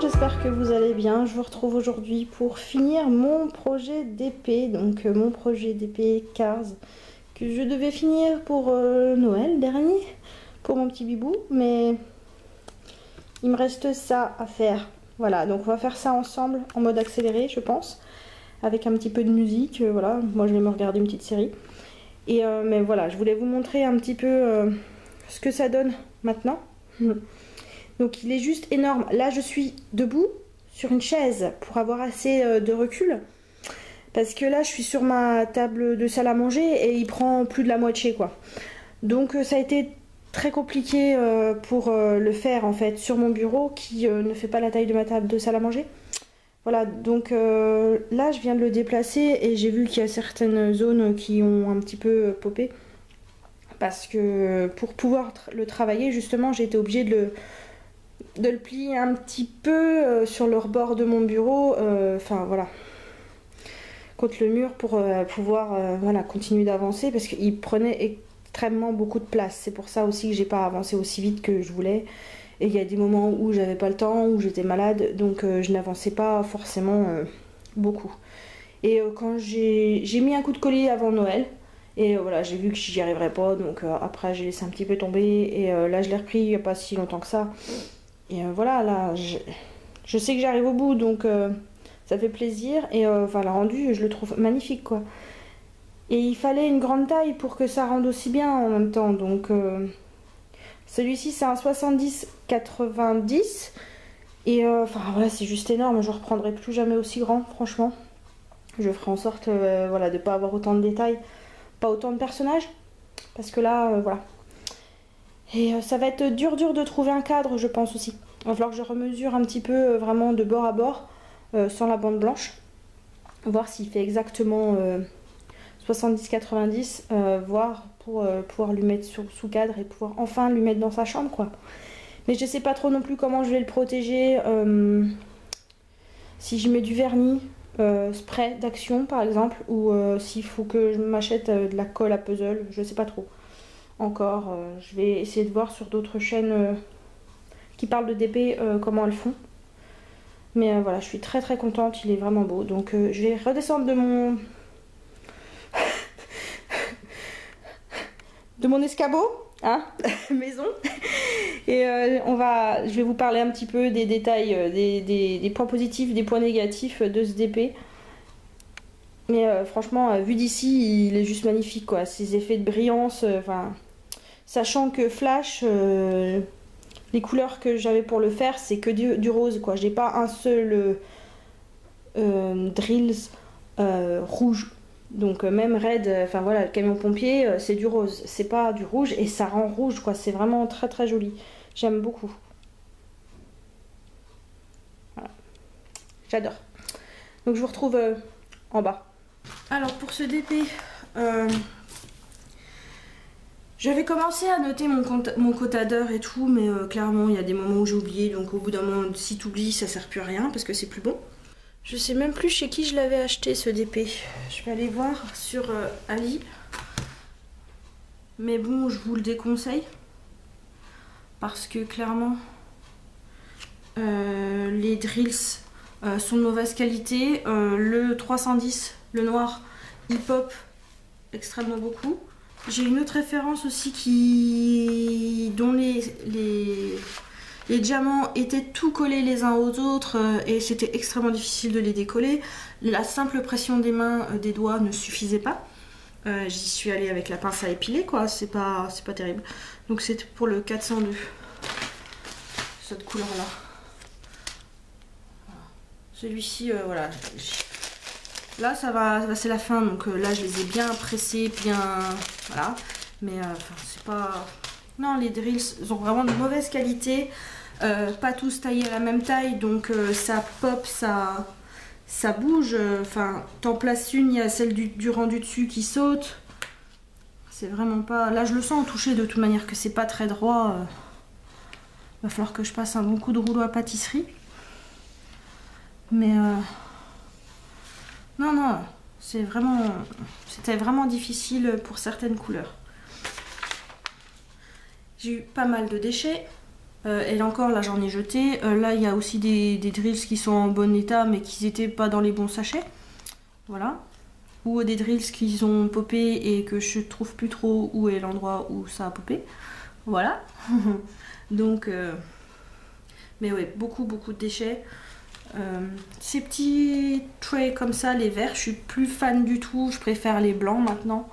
j'espère que vous allez bien. Je vous retrouve aujourd'hui pour finir mon projet d'épée, donc euh, mon projet d'épée Cars que je devais finir pour euh, Noël dernier, pour mon petit bibou, mais il me reste ça à faire. Voilà, donc on va faire ça ensemble en mode accéléré, je pense, avec un petit peu de musique. euh, voilà, moi je vais me regarder une petite série. Et mais voilà, je voulais vous montrer un petit peu ce que ça donne maintenant. Donc il est juste énorme. Là je suis debout sur une chaise pour avoir assez euh, de recul. Parce que là je suis sur ma table de salle à manger et il prend plus de la moitié quoi. Donc euh, ça a été très compliqué euh, pour le faire en fait sur mon bureau qui ne fait pas la taille de ma table de salle à manger. Voilà, donc là je viens de le déplacer et j'ai vu qu'il y a certaines zones qui ont un petit peu popé. Parce que pour pouvoir le travailler justement j'ai été obligée de le, de le plier un petit peu euh, sur le rebord de mon bureau. euh, Enfin voilà, contre le mur pour euh, pouvoir voilà, continuer d'avancer parce qu'il prenait extrêmement beaucoup de place. C'est pour ça aussi que j'ai pas avancé aussi vite que je voulais. Et il y a des moments où j'avais pas le temps, où j'étais malade, donc je n'avançais pas forcément beaucoup. Et quand j'ai mis un coup de collier avant Noël, et voilà, j'ai vu que j'y arriverais pas, donc après j'ai laissé un petit peu tomber, et là je l'ai repris il n'y a pas si longtemps que ça. Et euh, voilà, là, je, sais que j'arrive au bout, donc euh, ça fait plaisir, et euh, enfin, le rendu, je le trouve magnifique, quoi. Et il fallait une grande taille pour que ça rende aussi bien en même temps, donc... celui-ci c'est un 70-90 et enfin voilà c'est juste énorme, je reprendrai plus jamais aussi grand franchement. Je ferai en sorte voilà, de pas avoir autant de détails, pas autant de personnages parce que là voilà. Et euh, ça va être dur dur de trouver un cadre je pense aussi. Il va falloir que je remesure un petit peu euh, vraiment de bord à bord euh, sans la bande blanche. Voir s'il fait exactement euh, 70-90, euh, voir pour pouvoir lui mettre sous cadre et pouvoir enfin lui mettre dans sa chambre quoi. Mais je sais pas trop non plus comment je vais le protéger. si je mets du vernis, spray d'action par exemple, ou s'il faut que je m'achète de la colle à puzzle, je sais pas trop. Encore, euh, je vais essayer de voir sur d'autres chaînes euh, qui parlent de DP euh, comment elles font. Mais voilà, je suis très très contente, il est vraiment beau. Donc je vais redescendre de mon de mon escabeau, hein, maison. Et on va, je vais vous parler un petit peu des détails, des, points positifs, des points négatifs de ce DP. Mais franchement, vu d'ici, il est juste magnifique, quoi. Ces effets de brillance, enfin, sachant que Flash, euh, les couleurs que j'avais pour le faire, c'est que du, rose, quoi. J'ai pas un seul euh, euh, drills rouge. Donc même Red, enfin voilà, le camion pompier, c'est du rose, c'est pas du rouge et ça rend rouge quoi, c'est vraiment très très joli. J'aime beaucoup. J'adore. Donc je vous retrouve en bas. Alors pour ce DP, j'avais commencé à noter mon, compte, mon quota d'heures et tout, mais euh, clairement il y a des moments où j'ai oublié, donc au bout d'un moment, si tu oublies, ça sert plus à rien parce que c'est plus bon. Je sais même plus chez qui je l'avais acheté ce DP. Je vais aller voir sur euh, Ali. Mais bon, je vous le déconseille. Parce que clairement, euh, les drills sont de mauvaise qualité. Le 310, le noir, il pop extrêmement beaucoup. J'ai une autre référence aussi qui dont les, les, les diamants étaient tout collés les uns aux autres euh, et c'était extrêmement difficile de les décoller. La simple pression des mains, euh, des doigts ne suffisait pas. Euh, J'y suis allée avec la pince à épiler quoi, c'est pas, c'est pas terrible. Donc c'était pour le 402, cette couleur là. Celui-ci, voilà. Là ça va, c'est la fin donc euh, là je les ai bien pressés, bien. Voilà. Mais euh, c'est pas. Non, les drills ont vraiment de mauvaise qualité. Euh, pas tous taillés à la même taille, donc ça pop, ça, ça bouge. Enfin, t'en places une, il y a celle du, du rendu dessus qui saute. C'est vraiment pas. Là, je le sens en toucher de toute manière que c'est pas très droit. euh. Va falloir que je passe un bon coup de rouleau à pâtisserie. Mais non, non, c'est vraiment, c'était vraiment difficile pour certaines couleurs. J'ai eu pas mal de déchets. et là encore, là j'en ai jeté. là il y a aussi des, drills qui sont en bon état mais qui n'étaient pas dans les bons sachets. Voilà. Ou des drills qui ont popé et que je trouve plus trop où est l'endroit où ça a popé. Voilà. Donc, mais ouais, beaucoup beaucoup de déchets. Euh, ces petits trays comme ça, les verts, je suis plus fan du tout. Je préfère les blancs maintenant.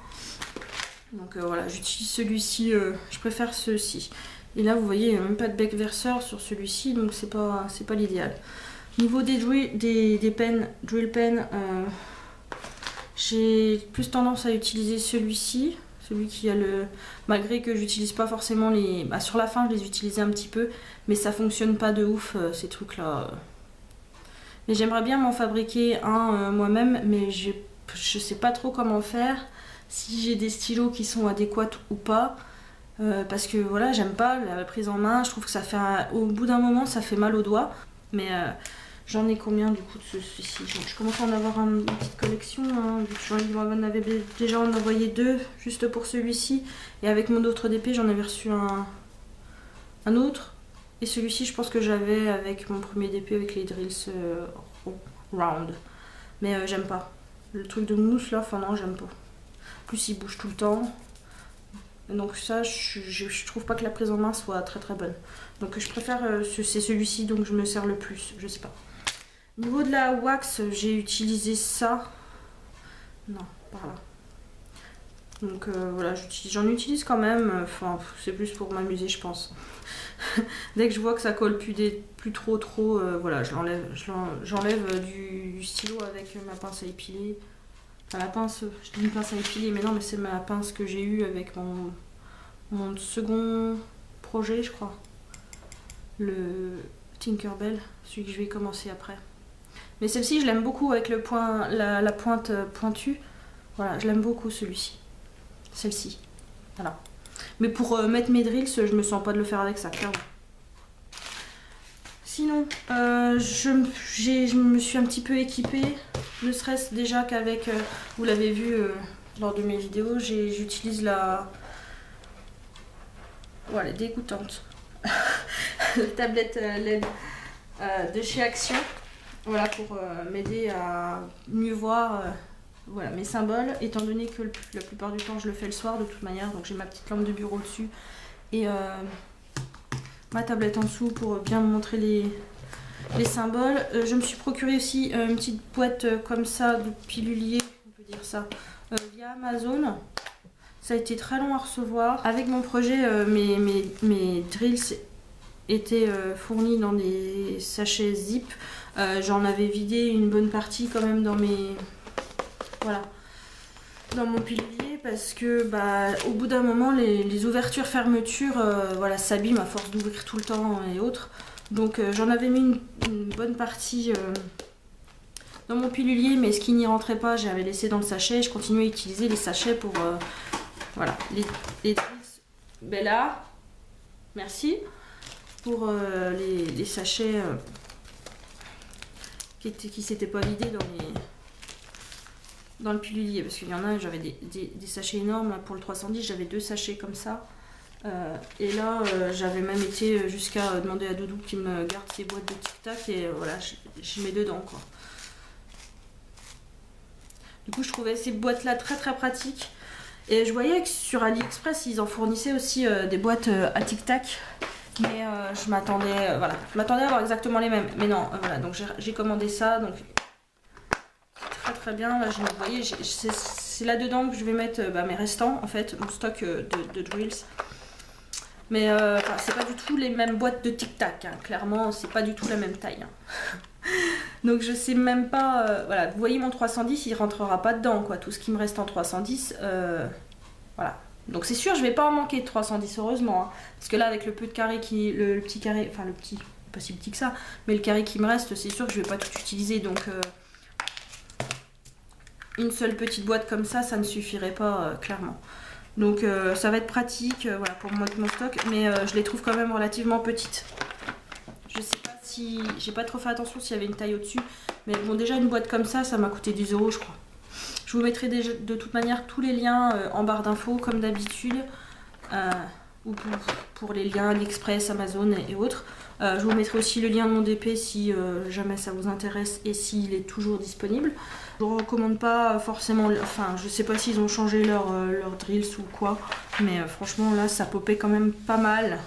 Donc euh, voilà, j'utilise celui-ci. Euh, je préfère ceux-ci. Et là, vous voyez, il n'y a même pas de bec verseur sur celui-ci, donc c'est pas, pas l'idéal. Niveau des, drill, des, des drill pen, j'ai plus tendance à utiliser celui-ci. Celui qui a le... Malgré que j'utilise pas forcément les... Bah, sur la fin, je les utilisais un petit peu, mais ça fonctionne pas de ouf, ces trucs-là. Mais j'aimerais bien m'en fabriquer un euh, moi-même, mais je ne sais pas trop comment faire, si j'ai des stylos qui sont adéquats ou pas. Euh, parce que voilà, j'aime pas la prise en main, je trouve que ça fait au bout d'un moment ça fait mal aux doigts. Mais euh, j'en ai combien du coup de ceci? Je commence à en avoir une petite collection. Hein. Avais déjà envoyé deux juste pour celui-ci. Et avec mon autre DP, j'en avais reçu un, un autre. Et celui-ci, je pense que j'avais avec mon premier DP avec les drills euh, round. Mais euh, j'aime pas. Le truc de mousse là, enfin non, j'aime pas. plus, il bouge tout le temps. Donc ça, je, trouve pas que la prise en main soit très très bonne. Donc je préfère, euh, c'est celui-ci donc je me sers le plus, je sais pas. Au niveau de la wax, j'ai utilisé ça. Non, par là. Donc voilà, j'en utilise quand même. Enfin, c'est plus pour m'amuser, je pense. Dès que je vois que ça colle plus, plus trop trop, euh, voilà. J'enlève du, stylo avec ma pince à épiler. Enfin la pince, je dis une pince à épiler, mais non, mais c'est ma pince que j'ai eue avec mon, second projet, je crois. Le Tinkerbell, celui que je vais commencer après. Mais celle-ci, je l'aime beaucoup avec la, la pointe pointue. Voilà, je l'aime beaucoup celui-ci. Celle-ci. Voilà. Mais pour euh, mettre mes drills, je me sens pas de le faire avec ça. Sinon, euh, je, me suis un petit peu équipée, ne serait-ce déjà qu'avec, euh, vous l'avez vu lors de mes vidéos, j'utilise la... Voilà, dégoûtante. la tablette LED de chez Action. Voilà, pour m'aider à mieux voir voilà, mes symboles, étant donné que la plupart du temps je le fais le soir de toute manière, donc j'ai ma petite lampe de bureau dessus et euh, ma tablette en dessous pour bien me montrer les, les symboles. Euh, je me suis procuré aussi euh, une petite boîte comme ça de pilulier, on peut dire ça, via Amazon. Ça a été très long à recevoir. Avec mon projet, mes, mes, drills étaient fournis dans des sachets zip. J'en avais vidé une bonne partie quand même dans mes voilà. Dans mon pilulier parce que bah, au bout d'un moment les, ouvertures fermetures euh, voilà, s'abîment à force d'ouvrir tout le temps et autres. Donc euh, j'en avais mis une, bonne partie euh, dans mon pilulier mais ce qui n'y rentrait pas j'avais laissé dans le sachet. Je continuais à utiliser les sachets pour voilà les, les Bella. Merci pour les, sachets qui, qui s'étaient pas vidés dans les dans le pilulier parce qu'il y en a, j'avais des, sachets énormes. pour le 310, j'avais deux sachets comme ça. Euh, et là, euh, j'avais même été jusqu'à demander à Doudou qu'il me garde ses boîtes de tic-tac et euh, voilà, je, mets dedans quoi. Du coup, je trouvais ces boîtes-là très très pratiques. Et je voyais que sur AliExpress, ils en fournissaient aussi des boîtes à tic-tac. Mais je m'attendais voilà, je m'attendais à avoir exactement les mêmes. Mais non, voilà, donc j'ai commandé ça. Donc très bien. Là, je, vous voyez, c'est là-dedans que je vais mettre euh, bah, mes restants, en fait, mon stock euh, de, drills. Mais euh, c'est pas du tout les mêmes boîtes de tic-tac. Hein. Clairement, c'est pas du tout la même taille. Hein. Donc je sais même pas... voilà, vous voyez mon 310, il rentrera pas dedans, quoi. Tout ce qui me reste en 310, voilà. Donc c'est sûr, je vais pas en manquer de 310, heureusement. Hein. Parce que là, avec le peu de carré qui... Le, petit carré... Enfin, le petit... Pas si petit que ça. Mais le carré qui me reste, c'est sûr que je vais pas tout utiliser. Donc une seule petite boîte comme ça, ça ne suffirait pas euh, clairement. Donc euh, ça va être pratique euh, voilà, pour moi mon stock, mais je les trouve quand même relativement petites. Je sais pas si... J'ai pas trop fait attention s'il y avait une taille au-dessus, mais bon déjà une boîte comme ça, ça m'a coûté 10 euros je crois. Je vous mettrai de toute manière tous les liens en barre d'infos comme d'habitude. ou pour, les liens AliExpress, Amazon et, autres. Je vous mettrai aussi le lien de mon DP si jamais ça vous intéresse et s'il est toujours disponible. Je ne recommande pas forcément, enfin je sais pas s'ils ont changé leur, leur drills ou quoi, mais franchement là ça popait quand même pas mal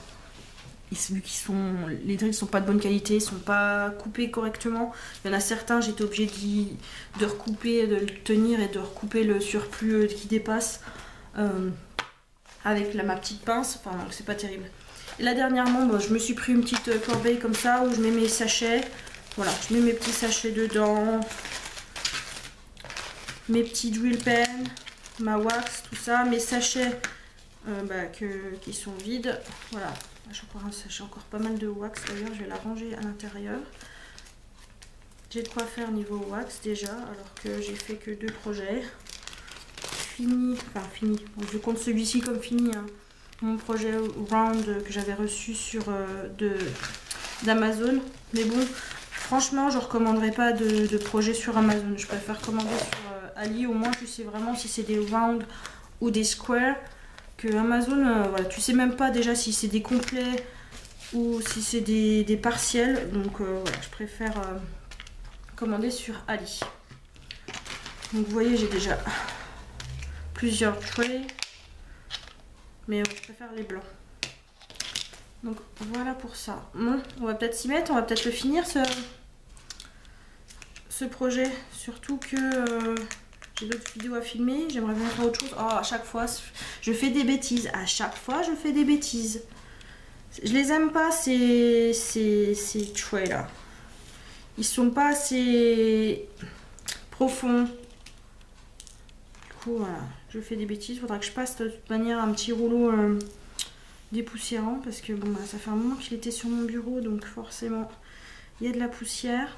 vu qu'ils sont, les drills sont pas de bonne qualité, ils sont pas coupés correctement. Il y en a certains, j'étais obligée de recouper, de le tenir et de recouper le surplus euh, qui dépasse euh, avec la, ma petite pince. Enfin, donc c'est pas terrible. Là, dernièrement, je me suis pris une petite euh, corbeille comme ça où je mets mes sachets. Voilà, je mets mes petits sachets dedans, mes petits drill pens, ma wax, tout ça, mes sachets bah, qui sont vides. Voilà, j'ai encore pas mal de wax d'ailleurs, je vais la ranger à l'intérieur. J'ai de quoi faire niveau wax déjà, alors que j'ai fait que deux projets. Fini, enfin fini, je compte celui-ci comme fini. Hein. Mon projet round que j'avais reçu sur euh, d'Amazon. Mais bon, franchement, je recommanderais pas de, projet sur Amazon. Je préfère commander sur euh, Ali, au moins je sais vraiment si c'est des round ou des squares. Amazon, euh, voilà, tu sais même pas déjà si c'est des complets ou si c'est des, partiels. Donc euh, je préfère commander sur Ali. Donc vous voyez, j'ai déjà plusieurs trays. Mais je préfère les blancs. Donc voilà pour ça. On va peut-être s'y mettre, on va peut-être le finir ce, ce projet. Surtout que j'ai d'autres vidéos à filmer, j'aimerais bien faire autre chose. Oh, à chaque fois, je fais des bêtises. À chaque fois, je fais des bêtises. Je les aime pas, ces, ces, ces traits là. Ils sont pas assez profonds. Du coup, voilà, je fais des bêtises. Il faudra que je passe de toute manière un petit rouleau euh, dépoussiérant parce que bon, bah, ça fait un moment qu'il était sur mon bureau, donc forcément, il y a de la poussière.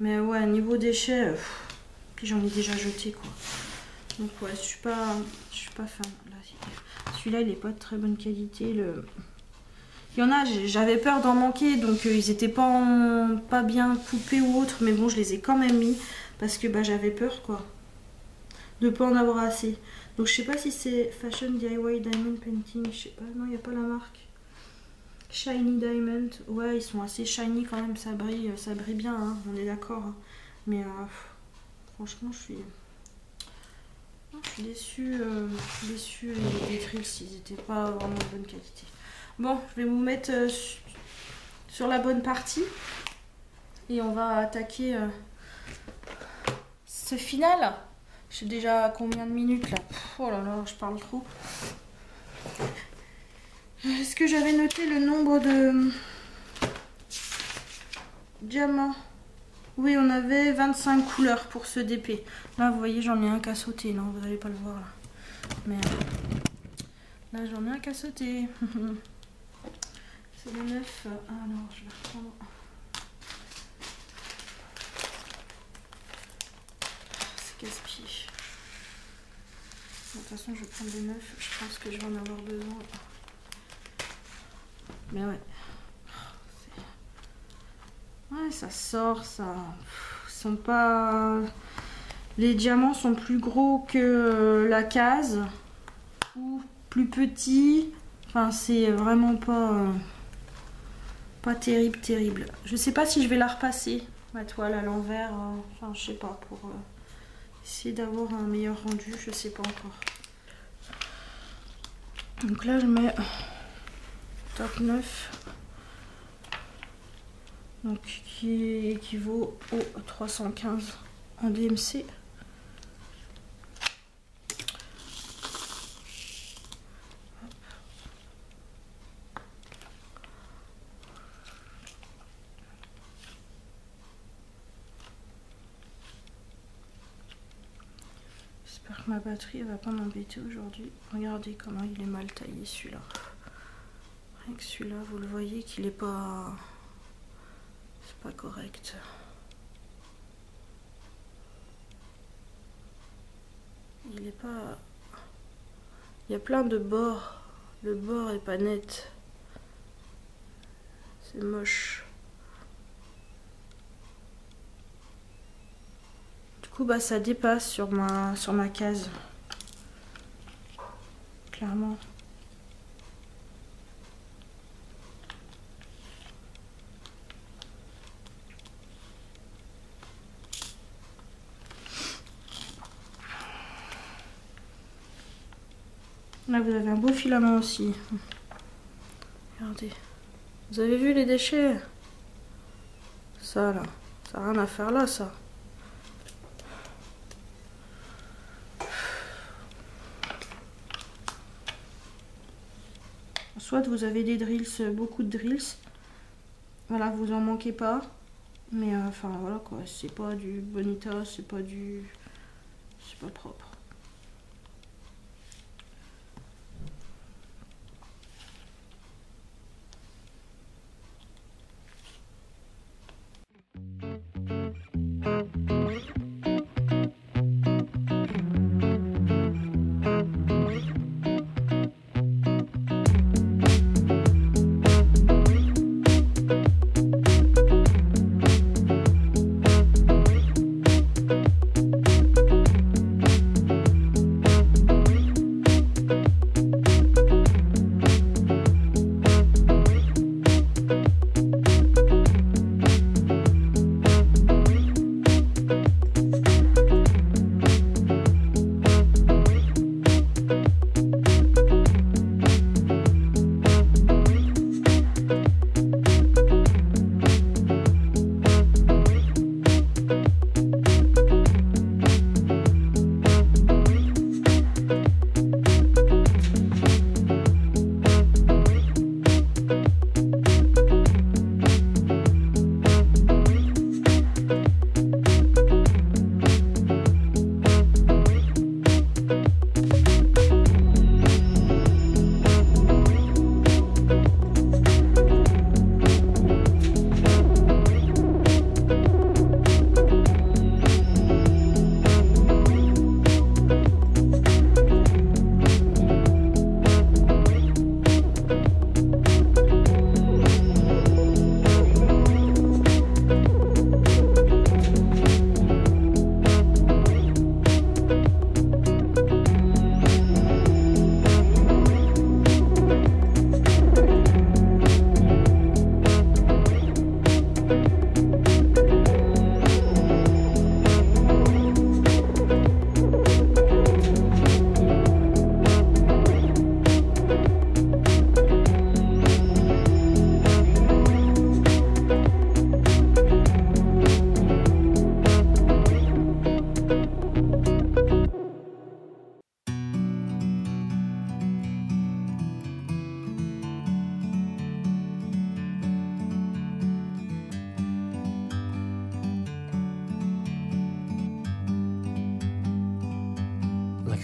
Mais ouais, niveau déchets, j'en ai déjà jeté quoi. Donc ouais, je suis pas, je suis pas fan. Celui-là, il est pas de très bonne qualité. Il y en a, j'avais peur d'en manquer, donc euh, ils étaient pas, pas bien coupés ou autre, mais bon, je les ai quand même mis parce que bah, j'avais peur quoi de pas en avoir assez. Donc je sais pas si c'est Fashion DIY Diamond Painting, je sais pas, non, il n'y a pas la marque. Shiny Diamond. Ouais, ils sont assez shiny quand même, ça brille, ça brille bien, hein, on est d'accord. Hein. Mais euh, franchement, je suis... Je suis déçue, euh, déçue les, trills, ils n'étaient pas vraiment de bonne qualité. Bon, je vais vous mettre euh, sur la bonne partie. Et on va attaquer euh, ce final. Je sais déjà combien de minutes là. oh là là, je parle trop. Est-ce que j'avais noté le nombre de diamants Oui, on avait 25 couleurs pour ce DP. Là, vous voyez, j'en ai un qu'à sauter. Non, vous n'allez pas le voir là. Mais là, j'en ai un qu'à sauter. C'est le 9. Alors, je vais reprendre. Casse-pied. De toute façon, je vais prendre le 9. Je pense que je vais en avoir besoin. Mais ouais. Ouais, ça sort, ça. sont pas. Les diamants sont plus gros que la case. Ou plus petits. Enfin, c'est vraiment pas. Euh, pas terrible, terrible. Je sais pas si je vais la repasser, ma toile à l'envers. Euh, enfin, je sais pas, pour euh, essayer d'avoir un meilleur rendu. Je sais pas encore. Donc là, je mets top 9 donc qui équivaut au 315 en DMC J'espère que ma batterie va pas m'embêter aujourd'hui. Regardez comment il est mal taillé celui-là celui-là, vous le voyez qu'il est pas... C'est pas correct. Il est pas... Il y a plein de bords. Le bord est pas net. C'est moche. Du bah, ça dépasse sur ma, sur ma case. clairement. Là, vous avez un beau filament aussi. Regardez. Vous avez vu les déchets? Ça, là. Ça n'a rien à faire là, ça. Soit vous avez des drills, beaucoup de drills. Voilà, vous en manquez pas. Mais euh, enfin, voilà quoi. C'est pas du bonita, c'est pas du... C'est pas propre.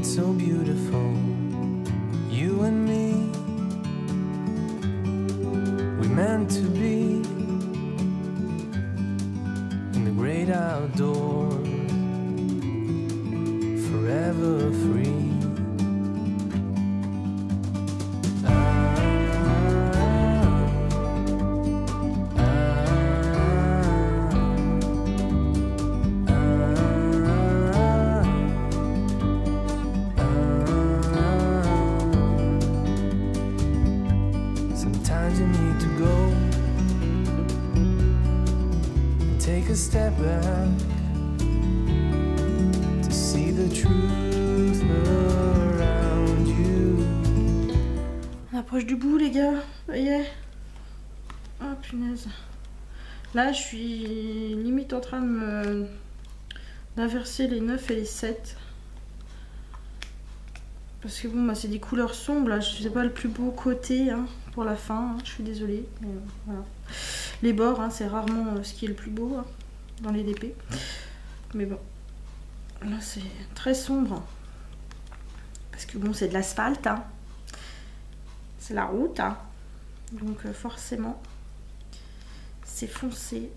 It's so beautiful, On approche du bout, les gars. Est. Oh, punaise. Là, je suis limite en train de me d'inverser les 9 et les 7. Parce que bon, bah, c'est des couleurs sombres. Là. Je sais pas le plus beau côté hein, pour la fin. hein. Je suis désolée. euh. Les bords, hein, c'est rarement euh, ce qui est le plus beau hein, dans les DP. Mais bon. Là, c'est très sombre. Parce que bon, c'est de l'asphalte. hein. c'est la route. hein. Donc euh, forcément, c'est foncé.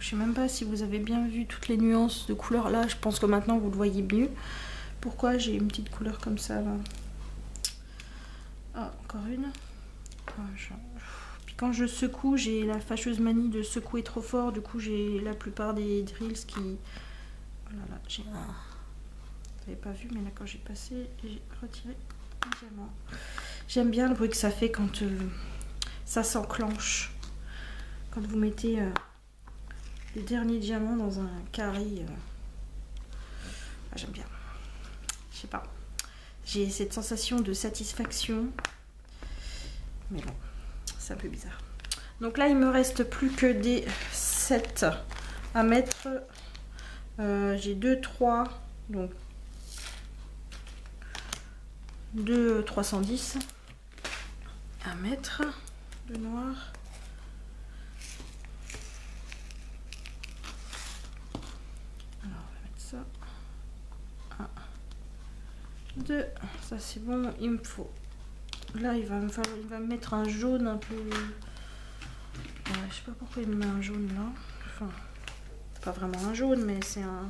Je sais même pas si vous avez bien vu toutes les nuances de couleurs. Là, je pense que maintenant vous le voyez mieux. Pourquoi j'ai une petite couleur comme ça là? Ah, encore une. Ah, Quand je secoue, j'ai la fâcheuse manie de secouer trop fort. Du coup, j'ai la plupart des drills qui. Oh là là, j'ai un. Vous n'avez pas vu, mais là, quand j'ai passé, j'ai retiré un diamant. J'aime bien le bruit que ça fait quand euh, ça s'enclenche. Quand vous mettez euh, les derniers diamants dans un carré. euh. Ah, J'aime bien. Je sais pas. J'ai cette sensation de satisfaction. Mais bon, c'est un peu bizarre. Donc là, il me reste plus que des 7 à mettre. Euh, J'ai 2, 3. Donc 2 310 à mettre de noir. Alors on va mettre ça. 1, 2, ça c'est bon, il me faut. Là il va me falloir, il va me mettre un jaune un peu. Ouais, je sais pas pourquoi il me met un jaune là. Enfin, pas vraiment un jaune, mais c'est un.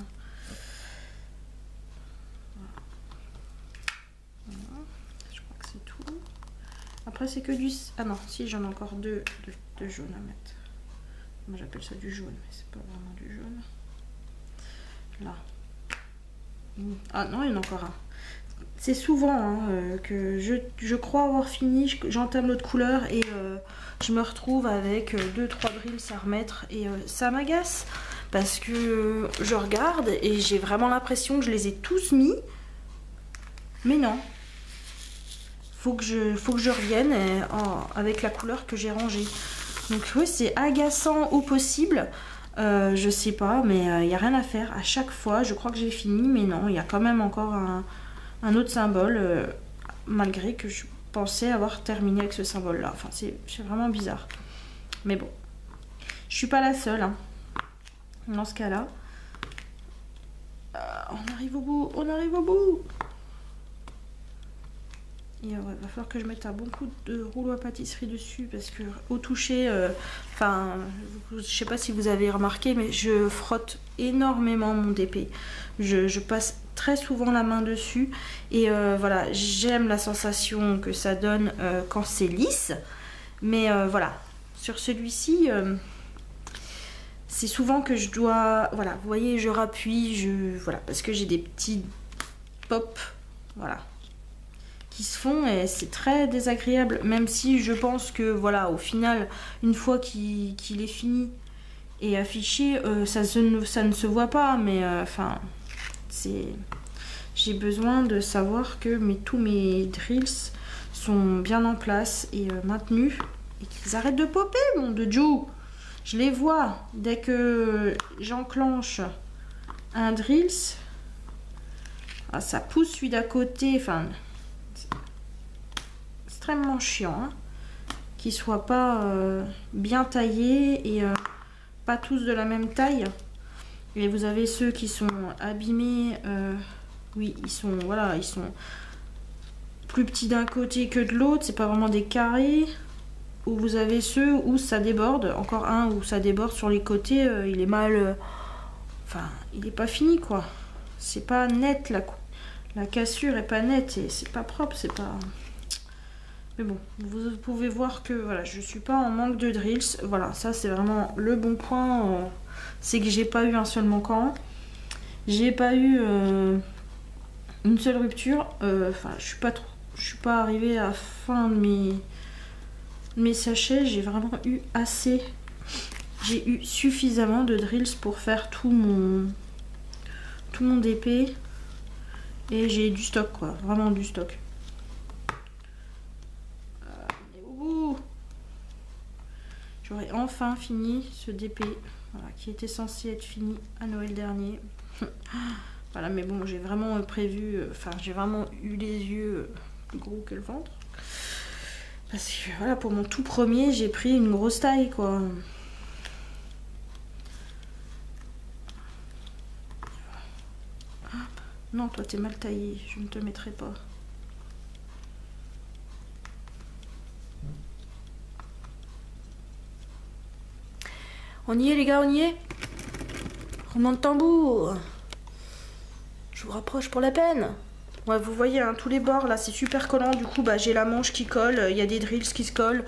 Voilà. Je crois que c'est tout. Après, c'est que du. Ah non, si, j'en ai encore deux, deux, deux jaunes à mettre. Moi, j'appelle ça du jaune, mais c'est pas vraiment du jaune. Là. Mm. Ah non, il y en a encore un. C'est souvent hein, euh, que je, crois avoir fini, je- j'entame l'autre couleur et euh, je me retrouve avec 2-3 drills à remettre et euh, ça m'agace parce que euh, je regarde et j'ai vraiment l'impression que je les ai tous mis. Mais non, faut que je, faut que je revienne euh, en- avec la couleur que j'ai rangée. Donc oui, c'est agaçant au possible. Euh, je sais pas, mais il n'y a rien à faire. À chaque fois, je crois que j'ai fini, mais non, il y a quand même encore un, un autre symbole, euh, malgré que je pensais avoir terminé avec ce symbole-là. Enfin, c'est vraiment bizarre. Mais bon, je suis pas la seule. hein, dans ce cas-là. Euh, on arrive au bout, on arrive au bout. Euh, ouais, va falloir que je mette un bon coup de rouleau à pâtisserie dessus parce que au toucher, euh, enfin, je sais pas si vous avez remarqué, mais je frotte énormément mon DP. Je, passe très souvent la main dessus et euh, voilà, j'aime la sensation que ça donne euh, quand c'est lisse. Mais euh, voilà, sur celui-ci, euh, c'est souvent que je dois, voilà, vous voyez, je rappuie, je, voilà, parce que j'ai des petits pop, voilà, qui se font et c'est très désagréable même si je pense que voilà au final une fois qu'il est fini et affiché euh, ça, se ça ne se voit pas mais euh, enfin c'est j'ai besoin de savoir que mes, tous mes drills sont bien en place et euh, maintenus et qu'ils arrêtent de popper mon de Dieu je les vois. Dès que j'enclenche un drills ah, ça pousse celui d'à côté enfin extrêmement chiant. Hein Qu'ils soient pas euh, bien taillés et euh, pas tous de la même taille. Et vous avez ceux qui sont abîmés. euh, oui, ils sont voilà, ils sont plus petits d'un côté que de l'autre. C'est pas vraiment des carrés. Ou vous avez ceux où ça déborde. Encore un où ça déborde sur les côtés. il est mal. Enfin, il est pas fini quoi. C'est pas net la, la cassure est pas nette et c'est pas propre. C'est pas. Mais bon, vous pouvez voir que voilà, je suis pas en manque de drills. Voilà, ça c'est vraiment le bon point. euh, c'est que j'ai pas eu un seul manquant. J'ai pas eu euh, une seule rupture. Euh, Enfin, je suis pas je suis pas arrivée à fin de mes, mes sachets. J'ai vraiment eu assez. J'ai eu suffisamment de drills pour faire tout mon tout mon DP. Et j'ai du stock quoi, vraiment du stock. On est au bout. J'aurais enfin fini ce DP qui était censé être fini à Noël dernier. voilà, mais bon, j'ai vraiment euh, prévu, euh, enfin, j'ai vraiment eu les yeux euh, plus gros que le ventre. Parce que voilà, pour mon tout premier, j'ai pris une grosse taille quoi. Non, toi t'es mal taillé, je ne te mettrai pas. On y est les gars, on y est Roulement de tambour Je vous rapproche pour la peine Ouais, vous voyez, hein, tous les bords là, c'est super collant. Du coup, bah, j'ai la manche qui colle, il y a des drills qui se collent.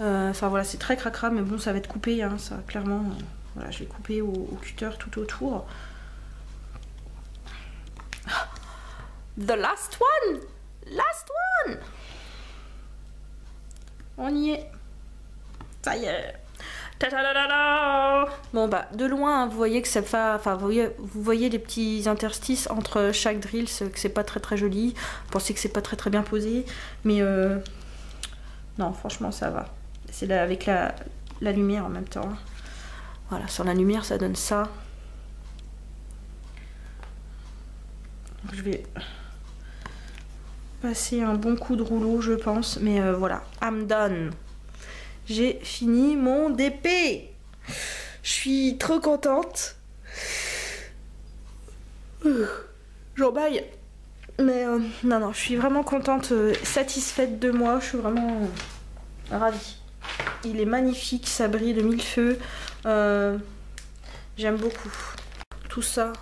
Euh, Enfin voilà, c'est très cracra, mais bon, ça va être coupé, hein, ça, clairement. voilà, je vais couper au, au cutter tout autour. The last one Last one On y est. Ça y est. Bon bah de loin hein, vous voyez que ça fait enfin vous voyez, vous voyez les petits interstices entre chaque drill que c'est pas très très joli. Vous pensez que c'est pas très très bien posé mais euh, non franchement ça va. C'est avec la, lumière en même temps. Voilà sur la lumière ça donne ça. Je vais passer un bon coup de rouleau je pense mais euh, voilà. I'm done j'ai fini mon DP. Je suis trop contente. J'en baille. Mais euh, non, non, je suis vraiment contente, euh, satisfaite de moi. Je suis vraiment euh, ravie. Il est magnifique, ça brille de mille feux. J'aime beaucoup. Tout ça.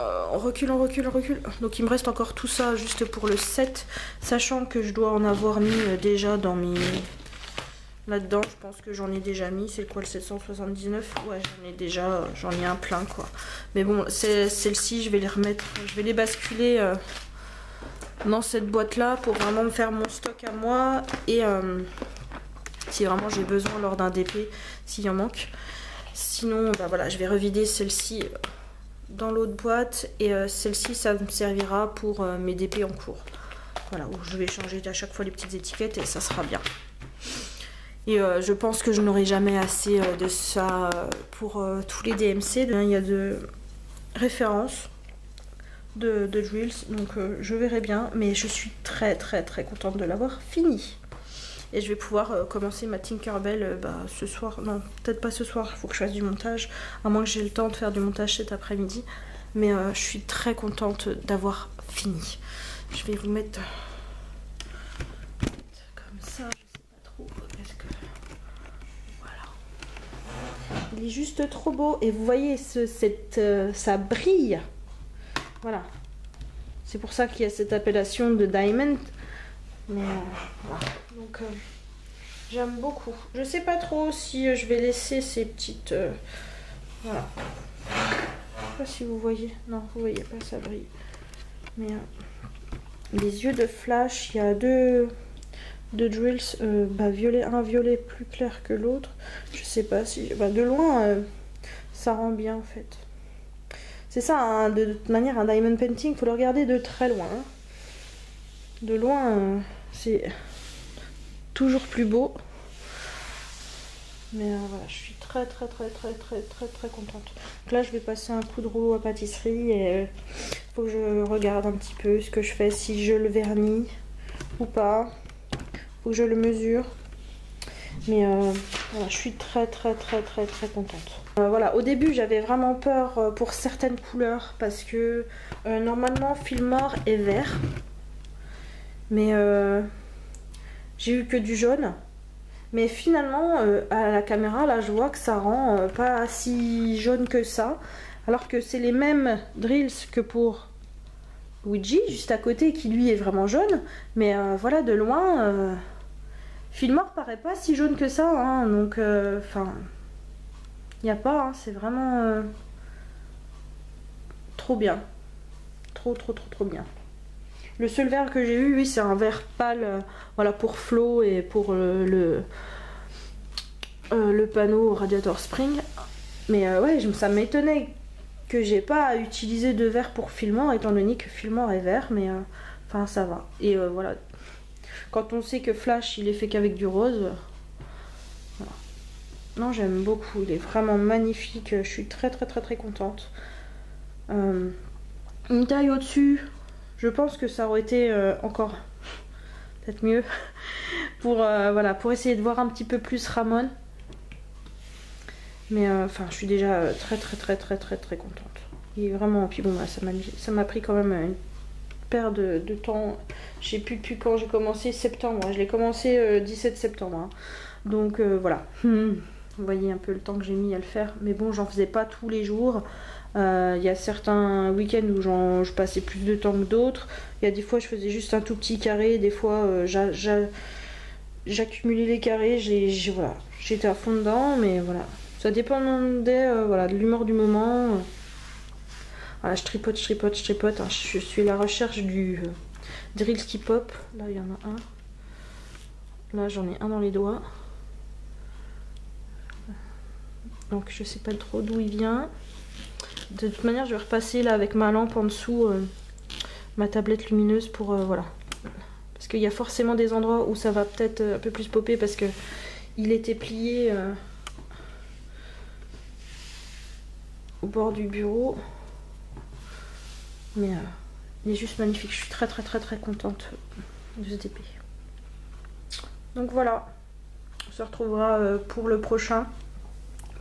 Euh, on recule, on recule, on recule. Donc il me reste encore tout ça juste pour le set. Sachant que je dois en avoir mis euh, déjà dans mes... Là-dedans, je pense que j'en ai déjà mis. C'est quoi le 779 Ouais, j'en ai déjà, j'en ai un plein quoi. Mais bon, celle-ci, je vais les remettre, je vais les basculer euh, dans cette boîte-là pour vraiment me faire mon stock à moi. Et euh, si vraiment j'ai besoin lors d'un DP, s'il y en manque. Sinon, bah voilà, je vais revider celle-ci euh, dans l'autre boîte et euh, celle-ci ça me servira pour euh, mes DP en cours. Voilà où je vais changer à chaque fois les petites étiquettes et ça sera bien. Et euh, je pense que je n'aurai jamais assez de ça pour tous les DMC il y a de références de, de drills donc je verrai bien mais je suis très très très contente de l'avoir fini et je vais pouvoir euh, commencer ma Tinkerbell euh, bah, ce soir. Non, peut-être pas ce soir, il faut que je fasse du montage. À moins que j'ai le temps de faire du montage cet après-midi. Mais euh, je suis très contente d'avoir fini. Je vais vous mettre comme ça, je sais pas trop. Voilà. Il est juste trop beau. Et vous voyez, ça brille. Voilà. C'est pour ça qu'il y a cette appellation de diamond. Mais euh, voilà. Donc euh, j'aime beaucoup. Je sais pas trop si euh, je vais laisser ces petites. voilà. Je sais pas si vous voyez. Non, vous voyez pas, ça brille. Mais les yeux de flash, il y a deux, drills. bah, un violet plus clair que l'autre. Je sais pas si. Bah, de loin, ça rend bien en fait. C'est ça, hein, de toute manière, un diamond painting, faut le regarder de très loin. hein. De loin, c'est toujours plus beau. Mais euh, voilà, je suis très très très très très très très contente. Donc là, je vais passer un coup de rouleau à pâtisserie et euh, faut que je regarde un petit peu ce que je fais, si je le vernis ou pas. Faut que je le mesure. Mais euh, voilà, je suis très très très très très contente. Voilà, au début j'avais vraiment peur pour certaines couleurs parce que normalement Filmore est vert. Mais euh, j'ai eu que du jaune. Mais finalement, euh, à la caméra, là, je vois que ça rend euh, pas si jaune que ça. Alors que c'est les mêmes drills que pour Luigi, juste à côté, qui lui est vraiment jaune. Mais voilà, de loin, Filmore paraît pas si jaune que ça. hein. donc, enfin, il n'y a pas. hein, c'est vraiment trop bien. Trop, trop, trop, trop bien. Le seul verre que j'ai eu, oui, c'est un verre pâle, euh, pour Flo et pour euh, le, euh, le panneau Radiator Spring. Mais ouais, ça m'étonnait que j'ai pas utilisé de verre pour Filmor, étant donné que Filmor est vert, mais enfin ça va. Et voilà, quand on sait que Flash il est fait qu'avec du rose. Non, j'aime beaucoup, il est vraiment magnifique, je suis très très très très contente. Une taille au-dessus, je pense que ça aurait été euh, encore peut-être mieux pour euh, pour essayer de voir un petit peu plus Ramon. Mais euh, enfin, je suis déjà très très très très très très contente. Il est vraiment puis bon, bah, ça m'a pris quand même une paire de, temps. Je sais plus quand j'ai commencé septembre. Je l'ai commencé euh, 17 septembre. hein. Donc voilà. Vous voyez un peu le temps que j'ai mis à le faire. Mais bon, j'en faisais pas tous les jours. Euh, Il y a certains week-ends où je passais plus de temps que d'autres. Il y a des fois, je faisais juste un tout petit carré. Des fois, euh, j'a- j'a- j'accumulais les carrés. J'ai- voilà, j'étais à fond dedans. Mais voilà, ça dépendait euh, voilà, de l'humeur du moment. Je tripote, je tripote, je tripote. hein. Je suis à la recherche du drill qui pop. Là, il y en a un. Là, j'en ai un dans les doigts. Donc, je sais pas trop d'où il vient. De toute manière, je vais repasser là avec ma lampe en dessous, euh, ma tablette lumineuse pour euh, voilà. Parce qu'il y a forcément des endroits où ça va peut-être euh, un peu plus popper parce que il était plié au bord du bureau. Mais il est juste magnifique. Je suis très très très très contente de ce DP. Donc voilà. On se retrouvera pour le prochain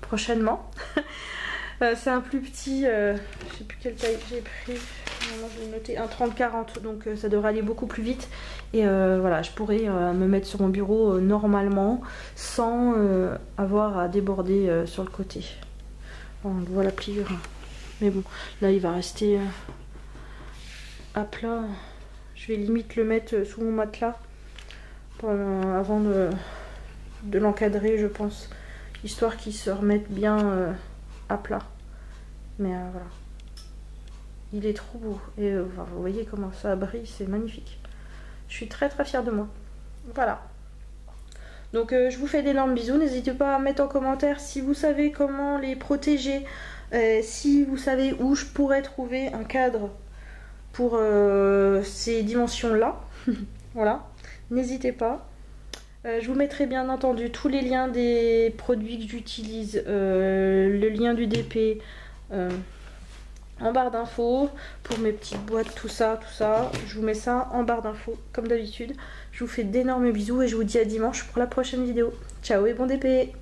prochainement. Euh, c'est un plus petit, euh, je sais plus quelle taille j'ai pris. Normalement, je vais noter un 30-40, donc euh, ça devrait aller beaucoup plus vite. Et euh, voilà, je pourrais me mettre sur mon bureau normalement sans avoir à déborder sur le côté. On voit la pliure. Mais bon, là il va rester à plat. Je vais limite le mettre sous mon matelas avant de, l'encadrer, je pense. Histoire qu'il se remette bien à plat. Mais euh, voilà. Il est trop beau. Et euh, vous voyez comment ça brille, c'est magnifique. Je suis très très fière de moi. Voilà. Donc euh, je vous fais d'énormes bisous. N'hésitez pas à mettre en commentaire si vous savez comment les protéger. si vous savez où je pourrais trouver un cadre pour ces dimensions-là. voilà. N'hésitez pas. Euh, je vous mettrai bien entendu tous les liens des produits que j'utilise, euh, le lien du DP euh, en barre d'infos pour mes petites boîtes, tout ça, tout ça. Je vous mets ça en barre d'infos comme d'habitude. Je vous fais d'énormes bisous et je vous dis à dimanche pour la prochaine vidéo. Ciao et bon DP